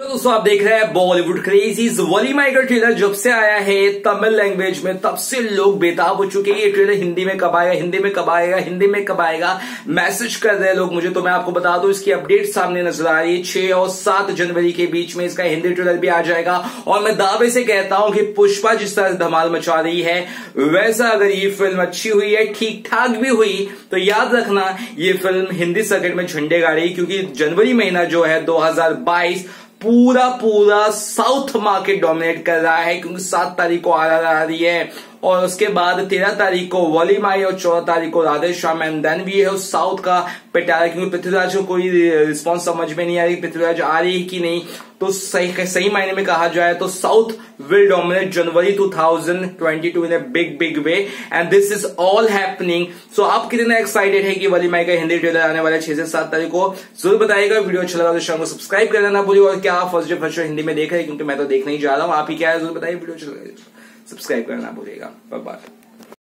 तो दोस्तों, आप देख रहे हैं बॉलीवुड क्रेजीज वलीमा का ट्रेलर जब से आया है तमिल लैंग्वेज में, तब से लोग बेताब हो चुके हैं। ये ट्रेलर हिंदी में कब आएगा हिंदी में कब आएगा, हिंदी में कब आएगा? मैसेज कर रहे हैं लोग मुझे तो मैं आपको बता दूँ, इसकी अपडेट सामने नज़र आ रही है। छह और सात जनवरी के बीच में इसका हिंदी ट्रेलर भी आ जाएगा। और मैं दावे से कहता हूँ कि पुष्पा जिस तरह धमाल मचा रही है, वैसा अगर ये फ़िल्म अच्छी हुई है ठीक ठाक भी हुई तो याद रखना, ये फ़िल्म हिंदी सर्किट में झंडे गाड़ी, क्योंकि जनवरी महीना जो है, दो हज़ार बाईस पूरा पूरा साउथ मार्केट डोमिनेट कर रहा है, क्योंकि सात तारीख को आ रही है। और उसके बाद तेरह तारीख को वली माई और चौदह तारीख को राधे श्याम एंड देन भी है साउथ का पिटारा, क्योंकि पृथ्वीराज को कोई रिस्पॉन्स समझ में नहीं आ रही, पृथ्वीराज आ रही कि नहीं? तो सही सही मायने में कहा जाए तो south will dominate January 2022 in a big big way and this is all happening so आप कितना एक्साइटेड है कि वली माई का हिंदी ट्रेलर आने वाले छह से सात तारीख को? ज़रूर बताइएगा, वीडियो अच्छा लगा तो शाम को सब्सक्राइब कर लेना बोलिए और क्या फ़र्स्ट डे फ़र्स्ट हिंदी में देख रहे हैं? क्योंकि मैं तो देखने ही जा रहा हूँ, आप ही क्या है? ज़रूर बताइए, वीडियो अच्छा लगा सब्सक्राइब करना भूलिएगा। बाय